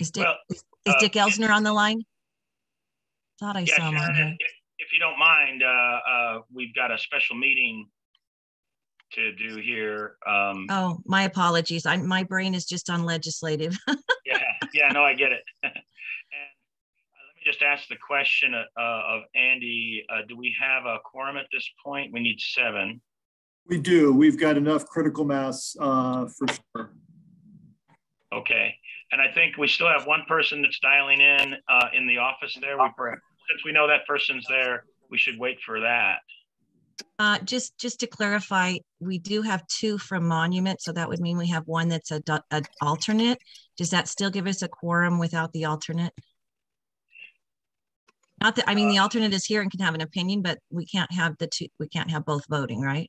Is Dick, Well, is, is uh, Dick Elsner on the line? Thought I Yeah, saw him on Sharon, here. if, if you don't mind, uh, uh, we've got a special meeting to do here. Um, Oh, my apologies. I, my brain is just on legislative. yeah, yeah, no, I get it. and uh, let me just ask the question uh, of Andy, uh, do we have a quorum at this point? We need seven. We do. We've got enough critical mass uh, for sure. Okay, and I think we still have one person that's dialing in, uh, in the office there. We, since we know that person's there, we should wait for that. Uh, just, just to clarify, we do have two from Monument, so that would mean we have one that's a, du- a alternate. Does that still give us a quorum without the alternate? Not that, I mean, the alternate is here and can have an opinion, but we can't have the two, we can't have both voting, right?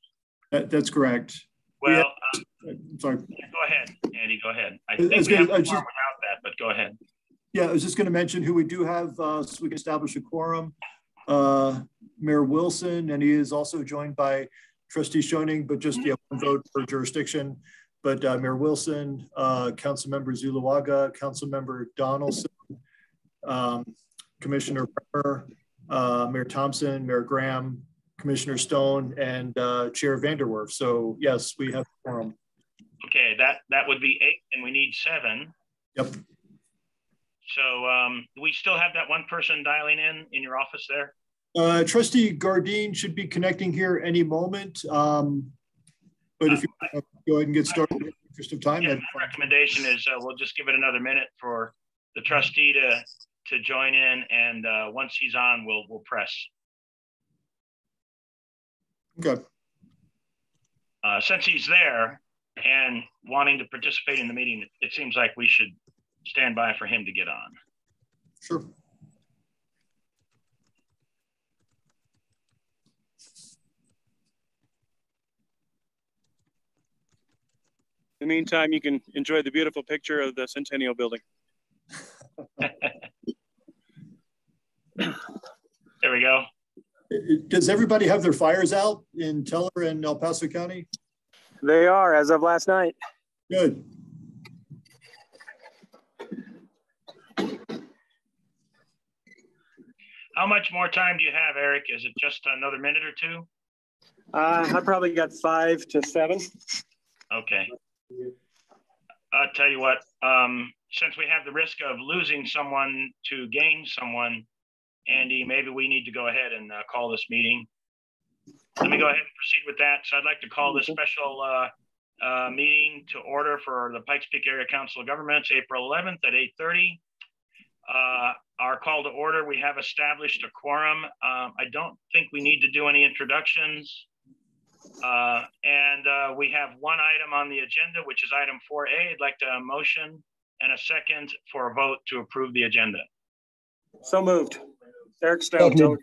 That, that's correct. Well, have- uh, I'm sorry. go ahead, Andy, go ahead. I think we gonna- have a I quorum just- without that, but go ahead. Yeah, I was just going to mention who we do have, uh, so we can establish a quorum. Uh, Mayor Wilson, and he is also joined by trustee Schoening, but just, yeah, one vote per jurisdiction. But uh, Mayor Wilson, uh, Councilmember Zulawaga, Councilmember Donaldson, um, Commissioner Bremer, uh, Mayor Thompson, Mayor Graham, Commissioner Stone, and uh, Chair Vanderwerf. So yes, we have a quorum. Okay, that, that would be eight and we need seven. Yep. So um, we still have that one person dialing in in your office there? Uh, Trustee Gardine should be connecting here any moment. Um, but if you wanna go ahead and get started in the interest of time, Yeah, my recommendation is uh, we'll just give it another minute for the trustee to, to join in and uh, once he's on, we'll, we'll press. Okay. Uh, Since he's there and wanting to participate in the meeting, it seems like we should stand by for him to get on. Sure. In the meantime, you can enjoy the beautiful picture of the Centennial Building. There we go. Does everybody have their fires out in Teller and El Paso County? They are as of last night. Good. How much more time do you have, Eric? Is it just another minute or two? Uh, I probably got five to seven. Okay. I'll tell you what, um, since we have the risk of losing someone to gain someone, Andy, maybe we need to go ahead and uh, call this meeting. Let me go ahead and proceed with that. So I'd like to call this special uh, uh, meeting to order for the Pikes Peak Area Council of Governments, April 11th at 8:30. Uh, Our call to order, we have established a quorum. Um, I don't think we need to do any introductions. Uh, and uh, we have one item on the agenda, which is item 4A. I'd like to motion and a second for a vote to approve the agenda. So moved. Eric Stone, Seconded.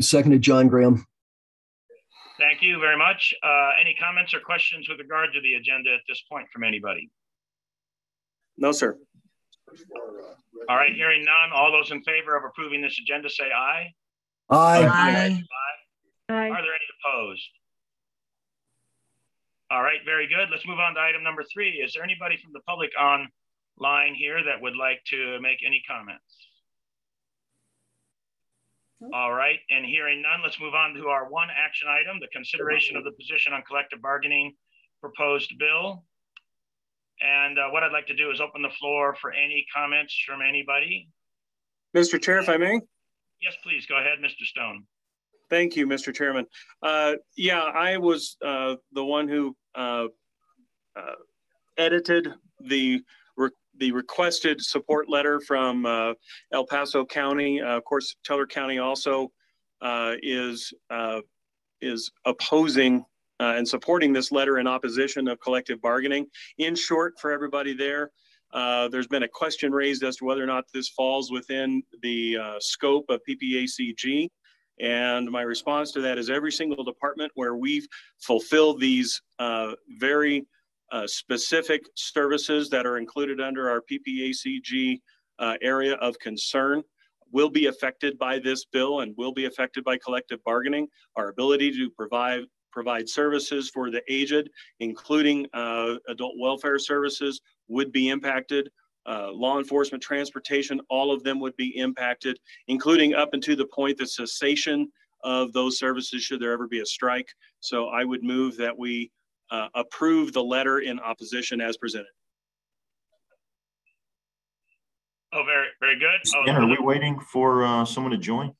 Teller County. Seconded, John Graham. Thank you very much. Uh, any comments or questions with regard to the agenda at this point from anybody? No, sir. All right, hearing none. All those in favor of approving this agenda say aye. Aye. Aye. Are there any opposed? All right, very good. Let's move on to item number three. Is there anybody from the public online here that would like to make any comments? All right, and hearing none, let's move on to our one action item, the consideration of the position on collective bargaining proposed bill. And uh, what I'd like to do is open the floor for any comments from anybody. Mr. Chair, if I may. Yes, please, go ahead, Mr. Stone. Thank you, Mr. Chairman. Uh, yeah, I was uh, the one who uh, uh, edited the the requested support letter from uh, El Paso County. Uh, of course, Teller County also uh, is uh, is opposing uh, and supporting this letter in opposition of collective bargaining. In short, for everybody there, there's been a question raised as to whether or not this falls within the scope of PPACG. And my response to that is every single department where we've fulfilled these very uh, specific services that are included under our PPACG uh, area of concern will be affected by this bill and will be affected by collective bargaining. Our ability to provide provide services for the aged, including uh, adult welfare services, would be impacted. uh, law enforcement, transportation, all of them would be impacted, including up into the point the cessation of those services should there ever be a strike. So I would move that we uh, approve the letter in opposition as presented. Oh, very, very good. Oh, Dan, are we waiting for uh, someone to join?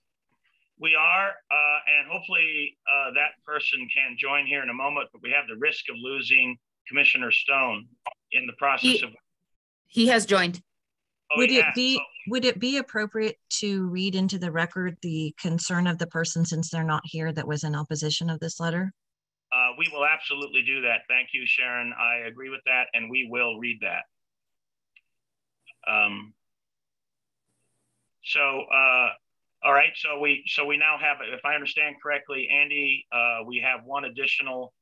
We are, uh, and hopefully uh, that person can join here in a moment, but we have the risk of losing Commissioner Stone in the process He- of. He has joined. Oh, Would it has. be, Oh, would it be appropriate to read into the record the concern of the person since they're not here that was in opposition of this letter? Uh, we will absolutely do that. Thank you, Sharon. I agree with that, and we will read that. Um, so, uh, all right. So we so we now have, if I understand correctly, Andy, uh, we have one additional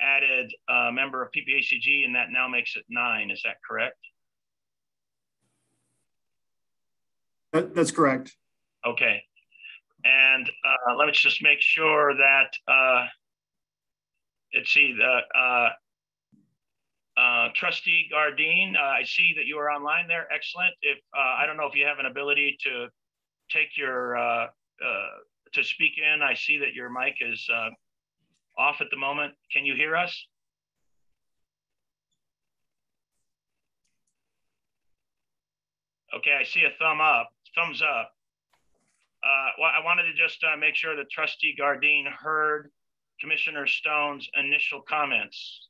added uh, member of PPACG, and that now makes it nine. Is that correct? That, that's correct. Okay. And uh, let me just make sure that, uh, let's see, the uh, uh, trustee Gardine, uh, I see that you are online there. Excellent. If uh, I don't know if you have an ability to take your, uh, uh, to speak in, I see that your mic is off at the moment. Can you hear us? Okay, I see a thumb up, thumbs up. Well, I wanted to just make sure that Trustee Gardine heard Commissioner Stone's initial comments.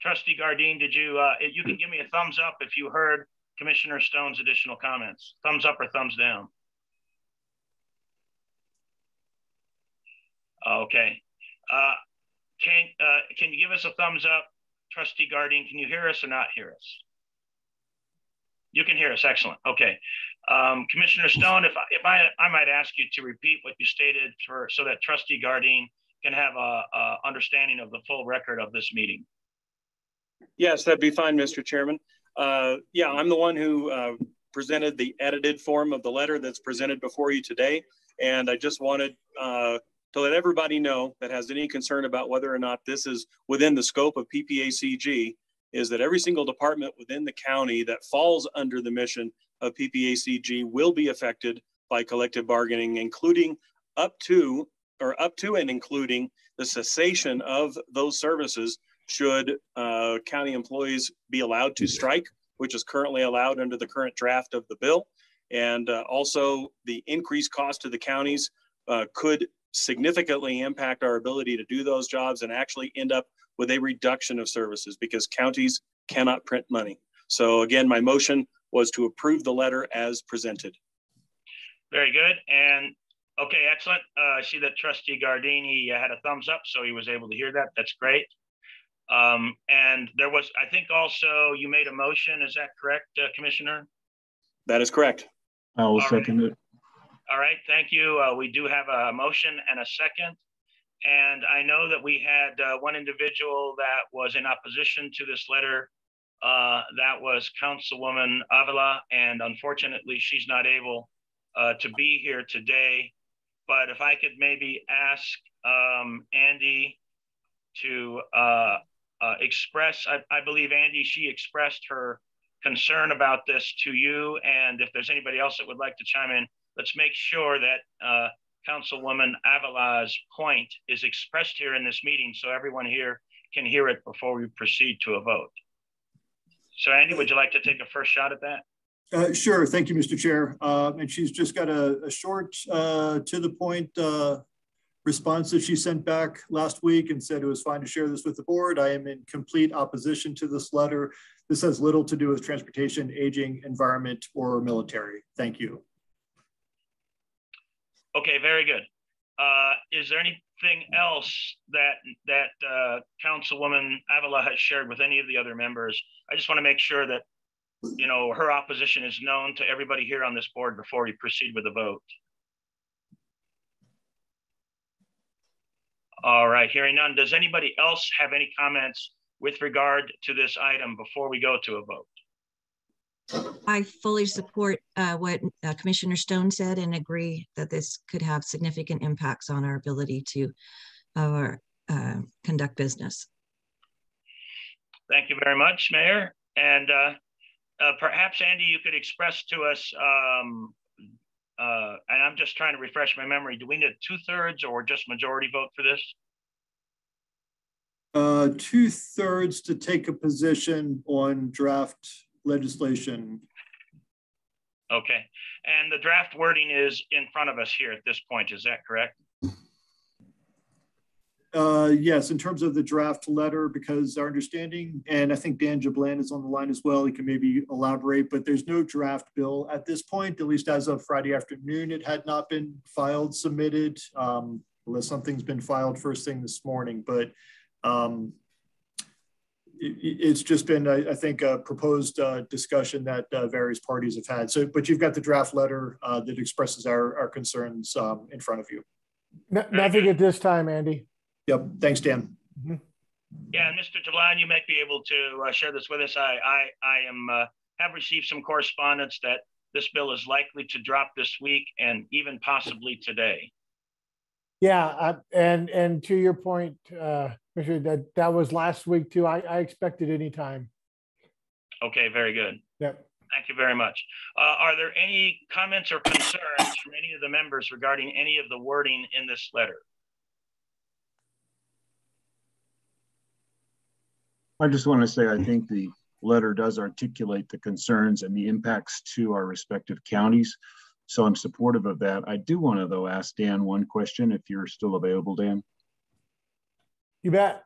Trustee Gardine, did you, uh, you can give me a thumbs up if you heard Commissioner Stone's additional comments. Thumbs up or thumbs down? Okay. Uh, can, uh, can you give us a thumbs up? Trustee Gardine, can you hear us or not hear us? You can hear us. Excellent. Okay. Um, Commissioner Stone, if I, if I, I might ask you to repeat what you stated for, so that Trustee Gardine can have a, a understanding of the full record of this meeting. Yes, that'd be fine, Mr. Chairman. Uh, yeah, I'm the one who uh, presented the edited form of the letter that's presented before you today. And I just wanted uh, to let everybody know that has any concern about whether or not this is within the scope of PPACG is that every single department within the county that falls under the mission of PPACG will be affected by collective bargaining, including up to or up to and including the cessation of those services should uh, county employees be allowed to strike, which is currently allowed under the current draft of the bill. And uh, also the increased cost to the counties uh, could significantly impact our ability to do those jobs and actually end up with a reduction of services because counties cannot print money. So again, my motion was to approve the letter as presented. Very good. And okay, excellent. Uh, I see that Trustee Gardini had a thumbs up, so he was able to hear that. That's great. Um, and there was, I think also you made a motion. Is that correct, uh, Commissioner? That is correct. I will All right. second it. All right, thank you. Uh, we do have a motion and a second. And I know that we had uh, one individual that was in opposition to this letter. Uh, that was Councilwoman Avila, and unfortunately, she's not able uh, to be here today. But if I could maybe ask um, Andy to uh, uh, express, I, I believe Andy, she expressed her concern about this to you. And if there's anybody else that would like to chime in, let's make sure that uh, Councilwoman Avila's point is expressed here in this meeting so everyone here can hear it before we proceed to a vote. So Andy, would you like to take a first shot at that? Uh, sure. Thank you, Mr. Chair. Uh, and she's just got a, a short, uh, to the point uh, response that she sent back last week and said it was fine to share this with the board. I am in complete opposition to this letter. This has little to do with transportation, aging, environment, or military. Thank you. Okay, very good. Uh, is there anything else that that uh, Councilwoman Avila has shared with any of the other members? I just want to make sure that you know her opposition is known to everybody here on this board before we proceed with the vote. All right, hearing none. Does anybody else have any comments with regard to this item before we go to a vote? I fully support uh, what uh, Commissioner Stone said and agree that this could have significant impacts on our ability to uh, uh, conduct business. Thank you very much, Mayor. And uh, uh, perhaps, Andy, you could express to us, um, uh, and I'm just trying to refresh my memory, do we need two thirds or just majority vote for this? Uh, two thirds to take a position on draft legislation. Okay. And the draft wording is in front of us here at this point. Is that correct? Uh, yes, in terms of the draft letter, because our understanding, and I think Dan Jablan is on the line as well, he can maybe elaborate, but there's no draft bill at this point, at least as of Friday afternoon, it had not been filed, submitted, um, unless something's been filed first thing this morning, but um, it's just been, I, I think, a proposed uh, discussion that uh, various parties have had. So, but you've got the draft letter uh, that expresses our, our concerns um, in front of you. No, nothing at this time, Andy. Yep. Thanks, Dan. Mm-hmm. Yeah, Mr. Jablan, you might be able to uh, share this with us. I, I, I am uh, have received some correspondence that this bill is likely to drop this week and even possibly today. Yeah, uh, and and to your point, uh, that that was last week too. I, I expected any time. Okay, very good. Yep. Thank you very much. Uh, are there any comments or concerns from any of the members regarding any of the wording in this letter? I just want to say I think the letter does articulate the concerns and the impacts to our respective counties. So I'm supportive of that. I do want to, though, ask Dan one question if you're still available, Dan. You bet.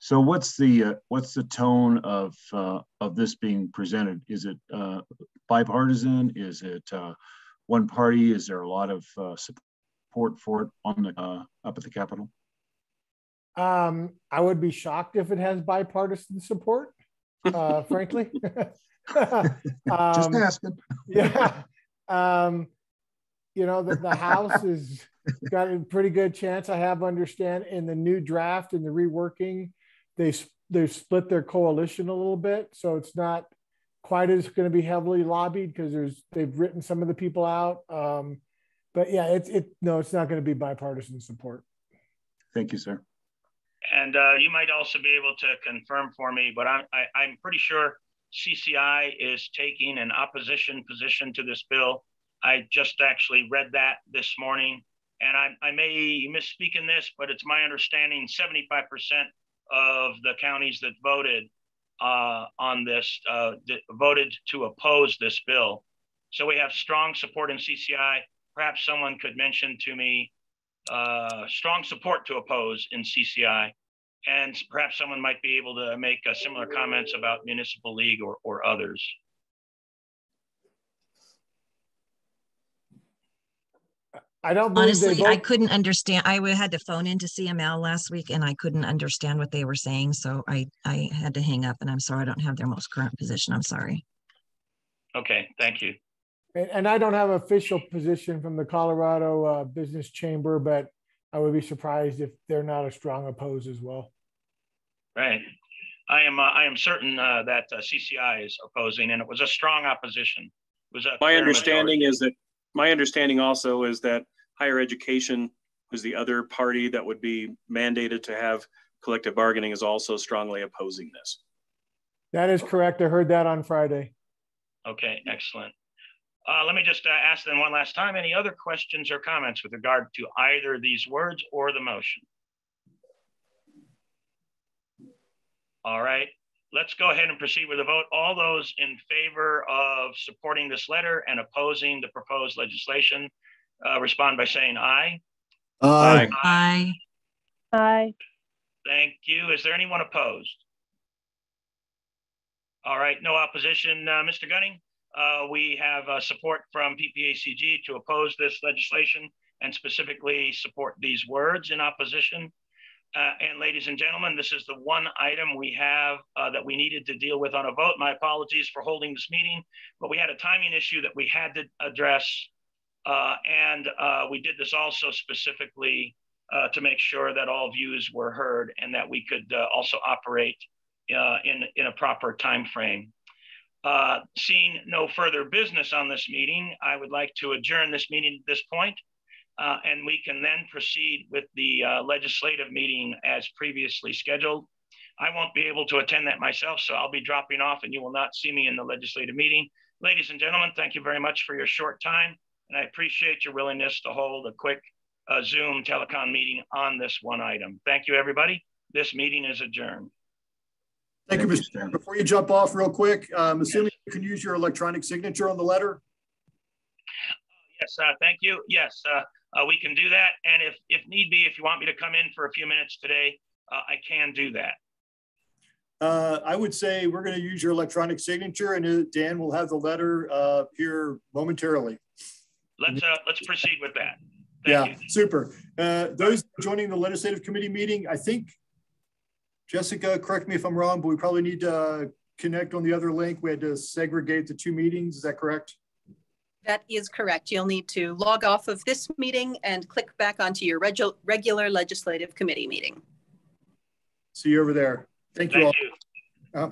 So what's the uh, what's the tone of uh, of this being presented? Is it uh, bipartisan? Is it uh, one party? Is there a lot of uh, support for it on the uh, up at the Capitol? Um, I would be shocked if it has bipartisan support, uh, frankly. um, Just asking. yeah. Um, you know, the, the House has got a pretty good chance, I have understand, in the new draft and the reworking, they, they've split their coalition a little bit. So it's not quite as going to be heavily lobbied because there's they've written some of the people out. Um, but yeah, it's it no, it's not going to be bipartisan support. Thank you, sir. And uh, you might also be able to confirm for me, but I, I, I'm pretty sure CCI is taking an opposition position to this bill. I just actually read that this morning, and I, I may misspeak in this, but it's my understanding 75% of the counties that voted uh, on this uh, voted to oppose this bill. So we have strong support in CCI. Perhaps someone could mention to me uh, strong support to oppose in CCI. And perhaps someone might be able to make similar comments about Municipal League or, or others. I don't honestly. I couldn't understand. I had to phone into CML last week, and I couldn't understand what they were saying. So I I had to hang up. And I'm sorry, I don't have their most current position. I'm sorry. Okay, thank you. And, and I don't have official position from the Colorado uh, Business Chamber, but I would be surprised if they're not a strong oppose as well. Right. I am. Uh, I am certain uh, that uh, CCI is opposing, and it was a strong opposition. It was my understanding majority. is that my understanding also is that higher education was the other party that would be mandated to have collective bargaining is also strongly opposing this. That is correct. I heard that on Friday. Okay, excellent. Uh, let me just uh, ask them one last time. Any other questions or comments with regard to either these words or the motion? All right, let's go ahead and proceed with the vote. All those in favor of supporting this letter and opposing the proposed legislation, uh, respond by saying aye. Aye. Aye. Aye. Thank you. Is there anyone opposed? All right, no opposition. Uh, Mr. Gunning? Uh, we have uh, support from PPACG to oppose this legislation and specifically support these words in opposition. Uh, and ladies and gentlemen, this is the one item we have uh, that we needed to deal with on a vote. My apologies for holding this meeting, but we had a timing issue that we had to address. Uh, and uh, we did this also specifically to make sure that all views were heard and that we could also operate in, in a proper time frame. Uh, seeing no further business on this meeting, I would like to adjourn this meeting at this point, uh, and we can then proceed with the uh, legislative meeting as previously scheduled. I won't be able to attend that myself, so I'll be dropping off and you will not see me in the legislative meeting. Ladies and gentlemen, thank you very much for your short time. And I appreciate your willingness to hold a quick uh, Zoom telecom meeting on this one item. Thank you, everybody. This meeting is adjourned. Thank, you, Mr. Chairman. Before you jump off real quick, I'm assuming yes. you can use your electronic signature on the letter? Yes, uh, thank you. Yes, uh, uh, we can do that. And if, if need be, if you want me to come in for a few minutes today, uh, I can do that. Uh, I would say we're going to use your electronic signature and uh, Dan will have the letter uh, here momentarily. Let's uh, let's proceed with that. Thank yeah, you. super. Uh, those joining the legislative committee meeting, I think, Jessica, correct me if I'm wrong, but we probably need to connect on the other link. We had to segregate the two meetings. Is that correct? That is correct. You'll need to log off of this meeting and click back onto your regu regular legislative committee meeting. See you over there. Thank you Thank all. You. Uh,